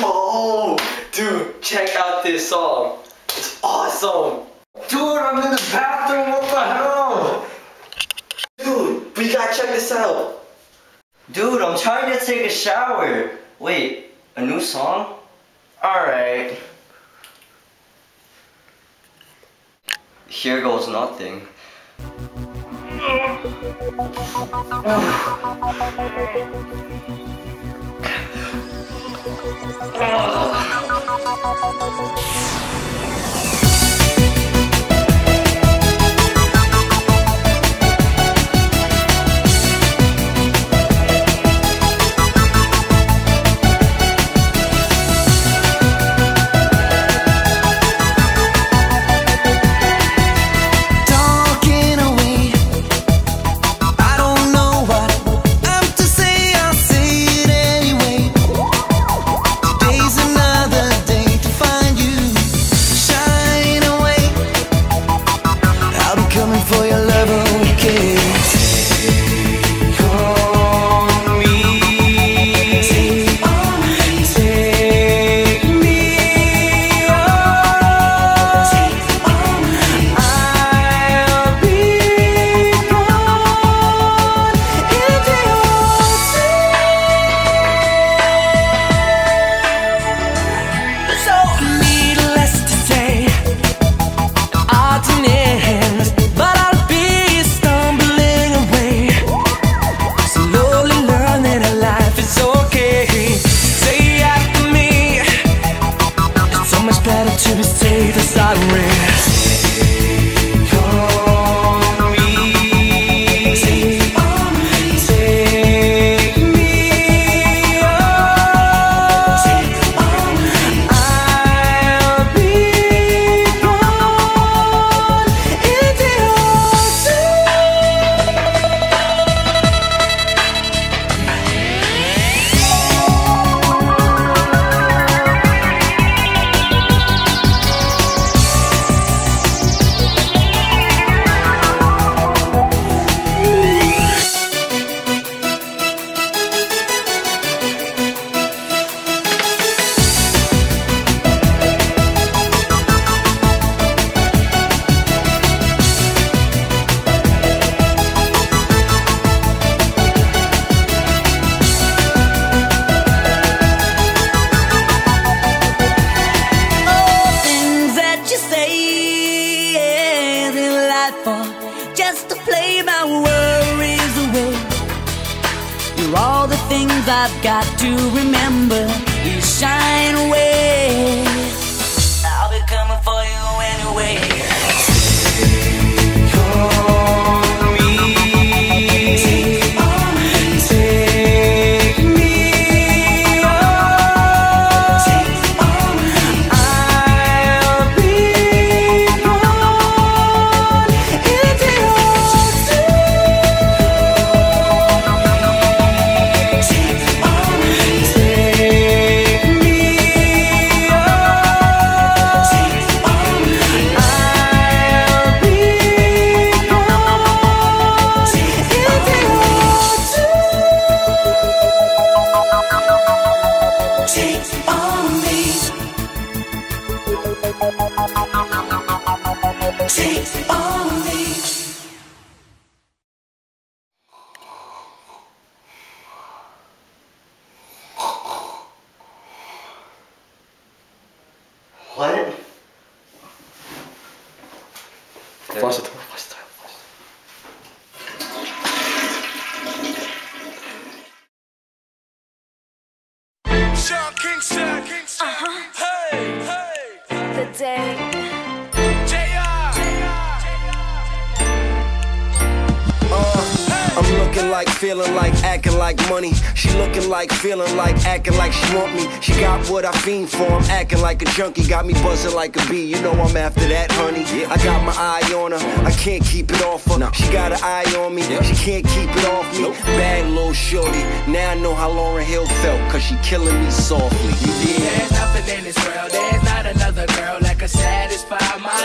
Yo, dude, check out this song. It's awesome. Dude, I'm in the bathroom. What the hell? Dude, we gotta check this out. Dude, I'm trying to take a shower. Wait, a new song? Alright. Here goes nothing. Oh! I've got to remember. You shine away. I'll be coming for you anyway. What? Flush the toilet. Flush the toilet. Flush the Sean Kingston. Uh-huh. Hey, hey. the Dey. JR. Uh, I'm looking like, feeling like, acting like money. She looking like, feeling like, acting like she want me. She got what I fiend for. I'm acting like a junkie. Got me buzzing like a bee. You know I'm after that, honey. I got my eye on her. I can't keep it off her. She got an eye on me. She can't keep it off me. Bad little shorty. Now I know how Lauryn Hill felt. Cause she killing me softly. You? There's nothing in this world. There's not another girl that could satisfy my.